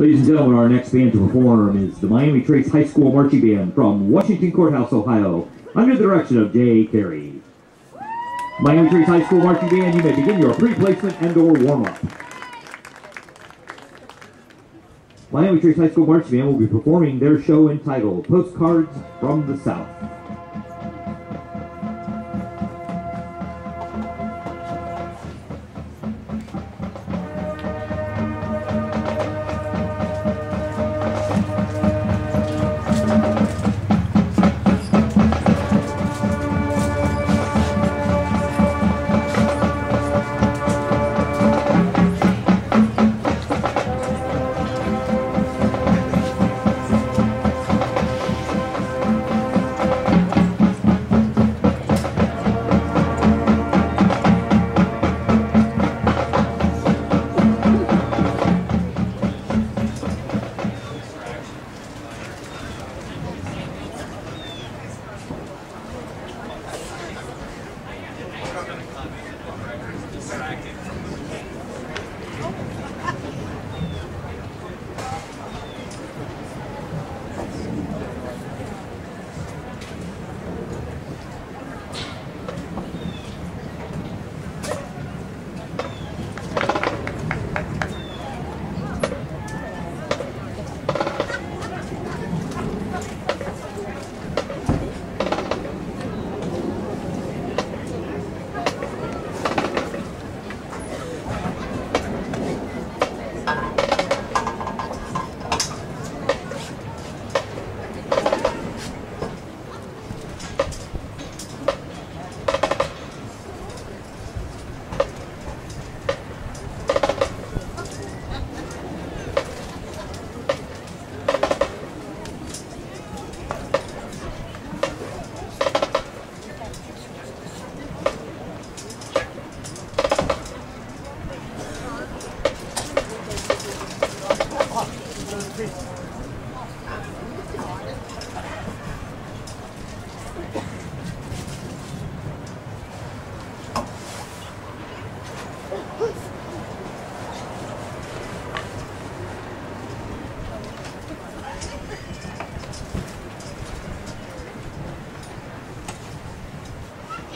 Ladies and gentlemen, our next band to perform is the Miami Trace High School Marching Band from Washington Courthouse, Ohio, under the direction of Jay Carey. Miami Trace High School Marching Band, you may begin your pre-placement and or warm-up. Miami Trace High School Marching Band will be performing their show entitled Postcards from the South.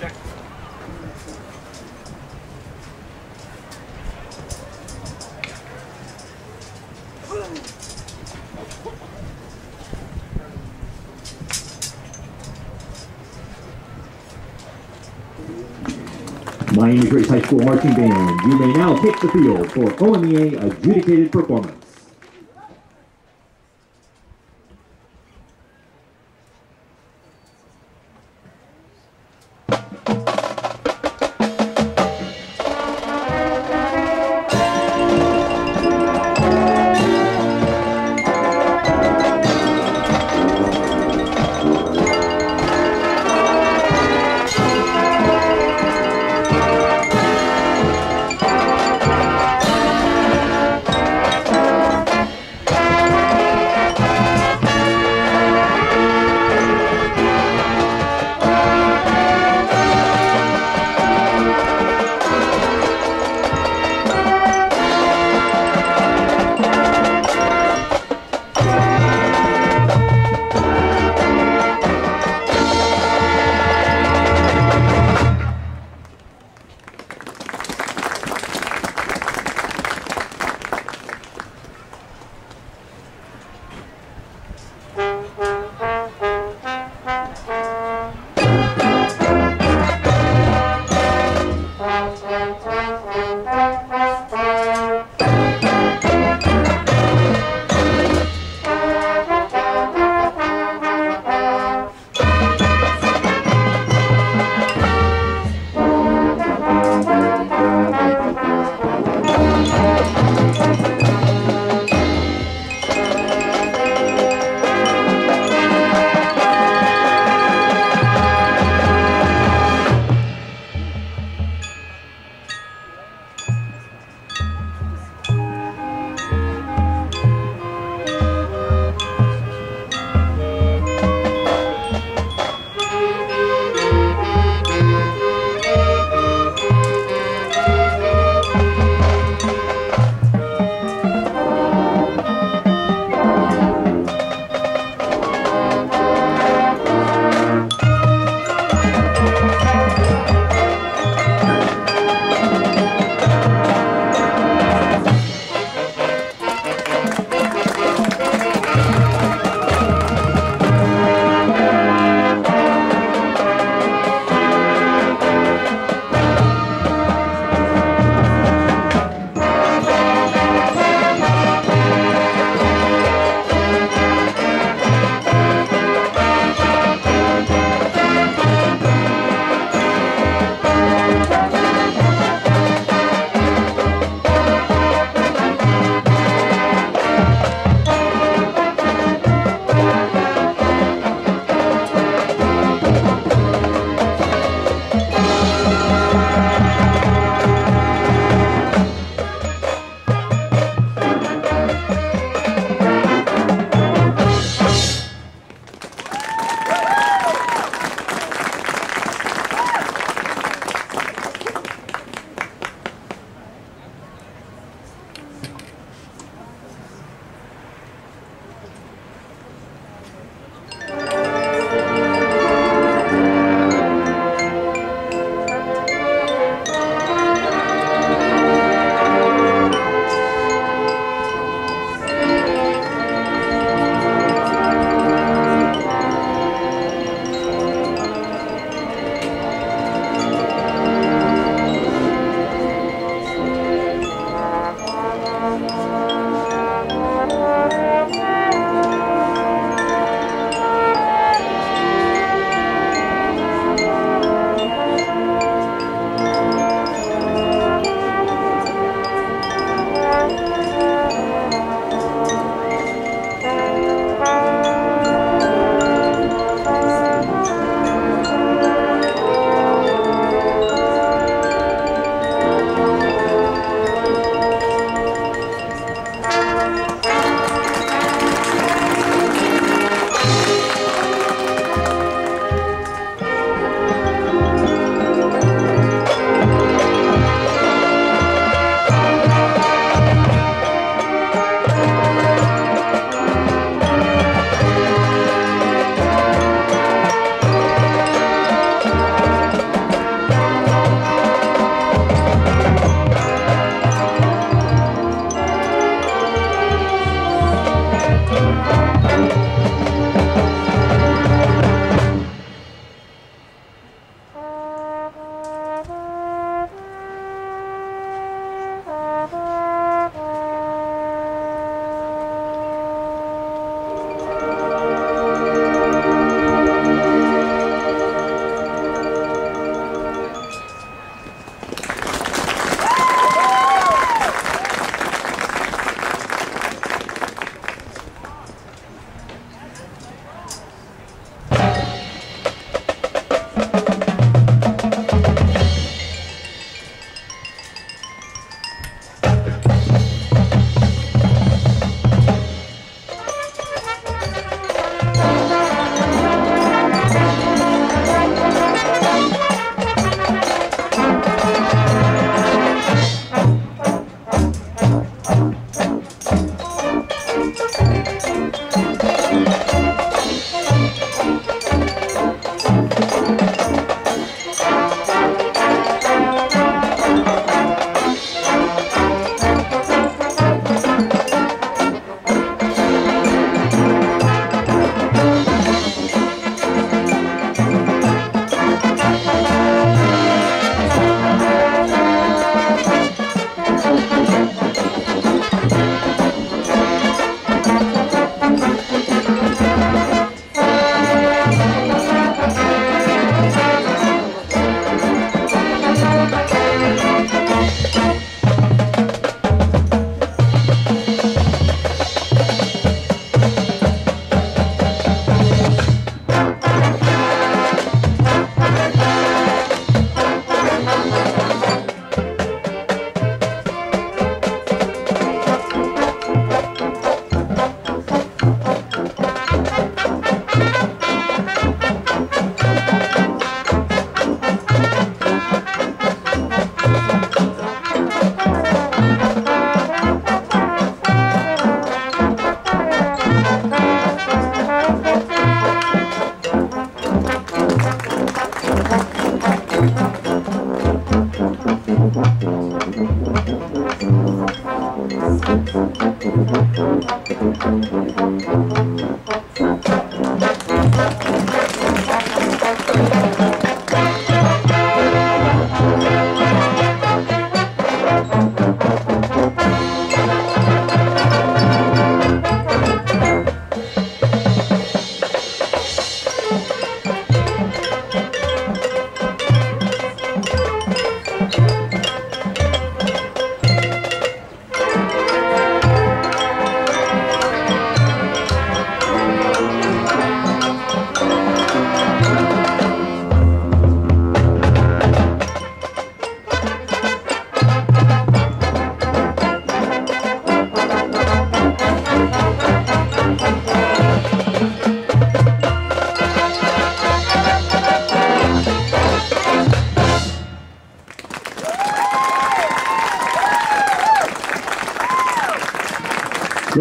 Check. Miami Trace High School Marching Band, you may now take the field for OMEA adjudicated performance.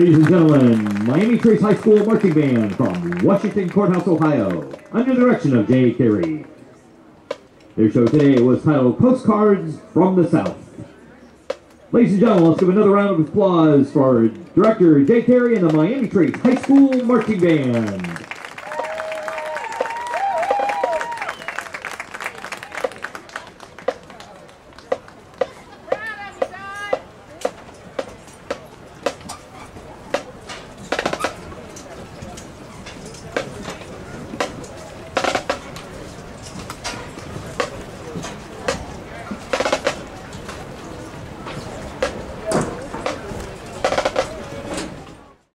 Ladies and gentlemen, Miami Trace High School Marching Band from Washington Courthouse, Ohio, under the direction of Jay Carey. Their show today was titled Postcards from the South. Ladies and gentlemen, let's give another round of applause for Director Jay Carey and the Miami Trace High School Marching Band.